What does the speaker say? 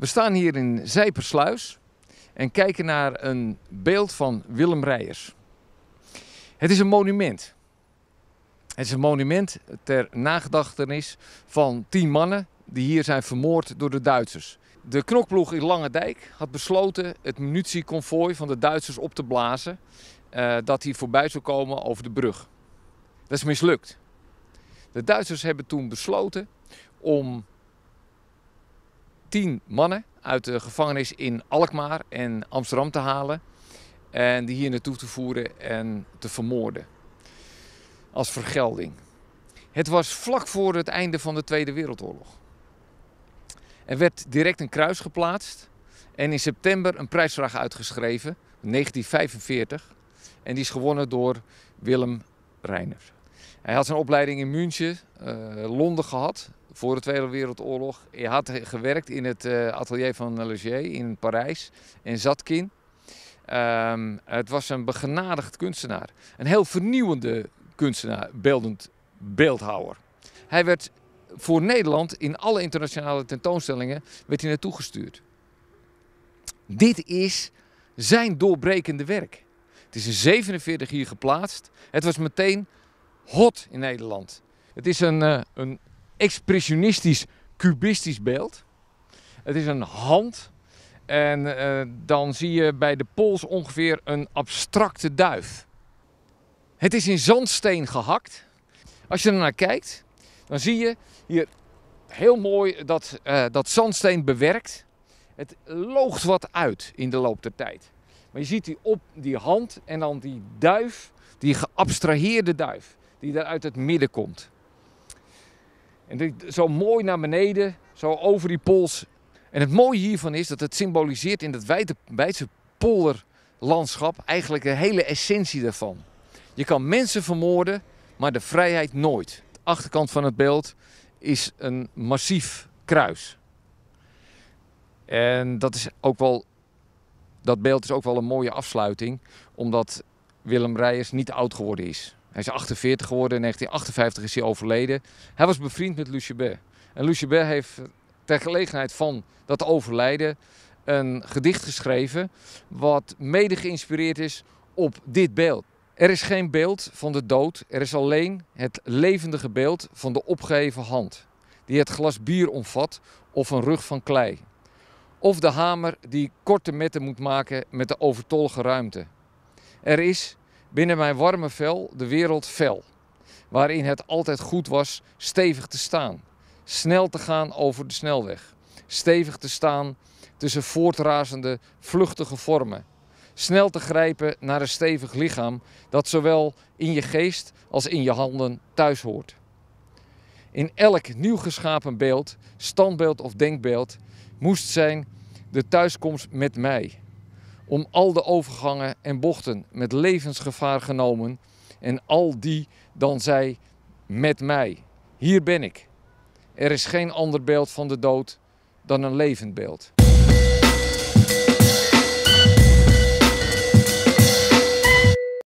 We staan hier in Zijpersluis en kijken naar een beeld van Willem Reijers. Het is een monument. Het is een monument ter nagedachtenis van tien mannen die hier zijn vermoord door de Duitsers. De knokploeg in Lange Dijk had besloten het munitieconvooi van de Duitsers op te blazen. Uh, dat hier voorbij zou komen over de brug. Dat is mislukt. De Duitsers hebben toen besloten om tien mannen uit de gevangenis in Alkmaar en Amsterdam te halen. En die hier naartoe te voeren en te vermoorden. Als vergelding. Het was vlak voor het einde van de Tweede Wereldoorlog. Er werd direct een kruis geplaatst. En in september een prijsvraag uitgeschreven, 1945. En die is gewonnen door Willem Reiners. Hij had zijn opleiding in München, uh, Londen gehad voor de Tweede Wereldoorlog. Hij had gewerkt in het uh, atelier van Leger in Parijs en Zatkin. Um, het was een begenadigd kunstenaar. Een heel vernieuwende kunstenaar, beeldend beeldhouwer. Hij werd voor Nederland in alle internationale tentoonstellingen werd hij naartoe gestuurd. Dit is zijn doorbrekende werk. Het is in 47 hier geplaatst. Het was meteen hot in Nederland. Het is een, uh, een expressionistisch, cubistisch beeld. Het is een hand. En uh, dan zie je bij de pols ongeveer een abstracte duif. Het is in zandsteen gehakt. Als je er naar kijkt, dan zie je hier heel mooi dat, uh, dat zandsteen bewerkt. Het loogt wat uit in de loop der tijd. Maar je ziet die op die hand en dan die duif, die geabstraheerde duif, die daar uit het midden komt. En zo mooi naar beneden, zo over die pols. En het mooie hiervan is dat het symboliseert in wijde, wijdse polderlandschap eigenlijk de hele essentie daarvan. Je kan mensen vermoorden, maar de vrijheid nooit. De achterkant van het beeld is een massief kruis. En dat is ook wel dat beeld is ook wel een mooie afsluiting, omdat Willem Reijers niet oud geworden is. Hij is 48 geworden, in 1958 is hij overleden. Hij was bevriend met Lucebert. En Lucebert heeft ter gelegenheid van dat overlijden een gedicht geschreven, wat mede geïnspireerd is op dit beeld. Er is geen beeld van de dood, er is alleen het levendige beeld van de opgeheven hand, die het glas bier omvat of een rug van klei. Of de hamer die korte metten moet maken met de overtollige ruimte. Er is binnen mijn warme vel de wereld fel, waarin het altijd goed was stevig te staan, snel te gaan over de snelweg, stevig te staan tussen voortrazende, vluchtige vormen, snel te grijpen naar een stevig lichaam dat zowel in je geest als in je handen thuis hoort. In elk nieuw geschapen beeld, standbeeld of denkbeeld moest zijn de thuiskomst met mij. Om al de overgangen en bochten met levensgevaar genomen en al die dan zij met mij. Hier ben ik. Er is geen ander beeld van de dood dan een levend beeld.